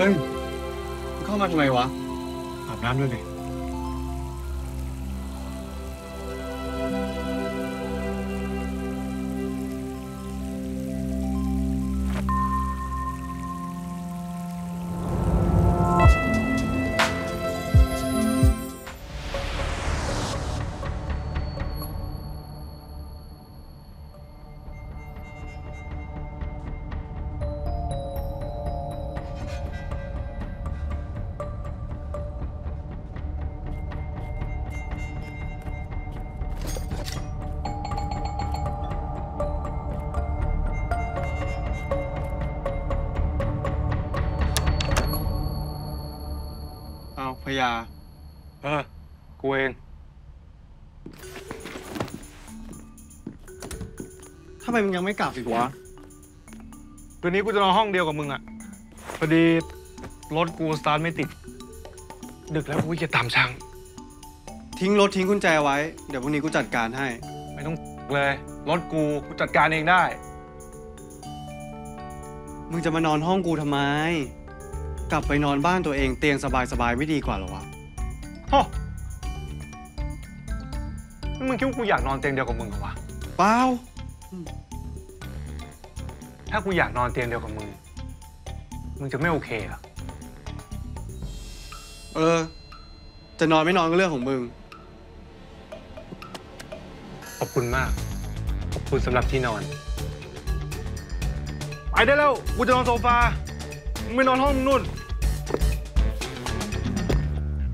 เฮ้ยมึงเข้ามาทำไมวะ อาบน้ำด้วยดิ ยา เออ กูเอง ทำไมมึงยังไม่กลับอีกวะ คืนนี้กูจะนอนห้องเดียวกับมึงอะ พอดีรถกูสตาร์ทไม่ติด ดึกแล้วกูจะตามช่าง ทิ้งรถทิ้งกุญแจไว้ เดี๋ยวพรุ่งนี้กูจัดการให้ ไม่ต้องเลย รถกูกูจัดการเองได้ มึงจะมานอนห้องกูทำไม กลับไปนอนบ้านตัวเองเตียงสบายๆไม่ดีกว่าเหรอวะโอ้นี่มึงคิดว่ากูอยากนอนเตียงเดียวกับมึงเหรอวะ เปล่า ถ้ากูอยากนอนเตียงเดียวกับมึง มึงจะไม่โอเคเหรอ เออ จะนอนไม่นอนก็เรื่องของมึง ขอบคุณมาก ขอบคุณสำหรับที่นอน ไปได้แล้ว กูจะนอนโซฟา มึงไม่นอนห้องมึงนู่น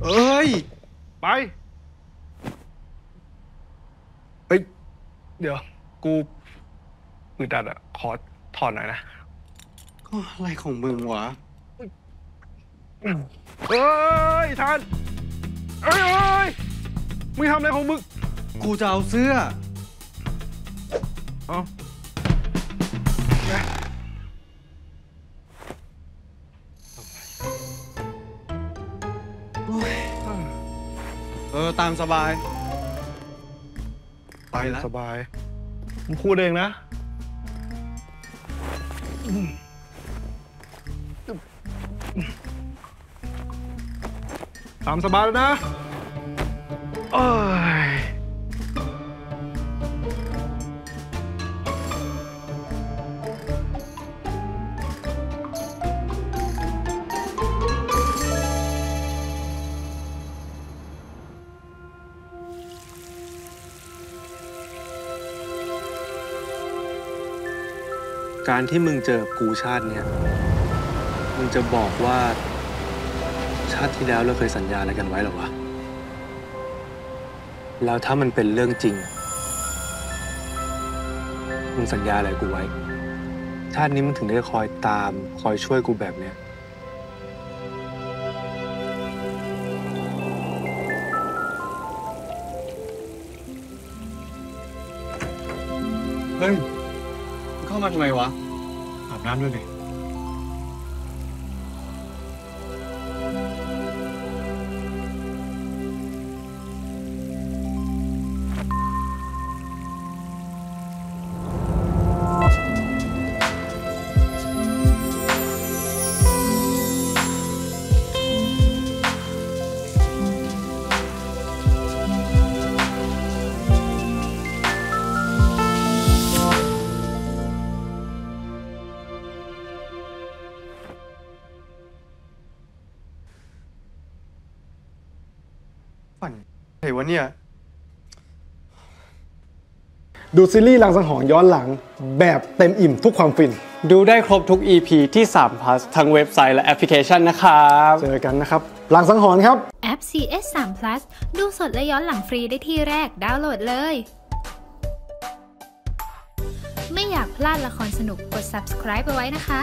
เอ้ย ไป เฮ้ย เดี๋ยว กูอึดอัดอะขอถอนหน่อยนะ ก็อะไรของมึงวะเฮ้ยทันเอ้ยเอ้ยมึงทำอะไรของมึง กูจะเอาเสื้อ เอ้า ออตามสบาย ไปแล้วสบายมึงพูดเองนะตามสบายแล้วนะเอ้ย การที่มึงเจอกูชาติเนี่ยมึงจะบอกว่าชาติที่แล้วเราเคยสัญญาอะไรกันไว้หรอวะ แล้วถ้ามันเป็นเรื่องจริง มึงสัญญาอะไรกูไว้ ชาตินี้มึงถึงได้คอยตามคอยช่วยกูแบบเนี้ยเฮ้ย เข้ามาทำไมวะอาบน้ำด้วยดิ ฝันไหนวะเนี่ย ดูซีรีส์ลังสังหรณ์ย้อนหลังแบบเต็มอิ่มทุกความฟิน ดูได้ครบทุก EP ที่3 plus ทั้งเว็บไซต์และแอปพลิเคชันนะครับ เจอกันนะครับลังสังหรณ์ครับ แอป CS 3 Plus ดูสดและย้อนหลังฟรีได้ที่แรกดาวน์โหลดเลย ไม่อยากพลาดละครสนุกกด subscribe ไปไว้นะคะ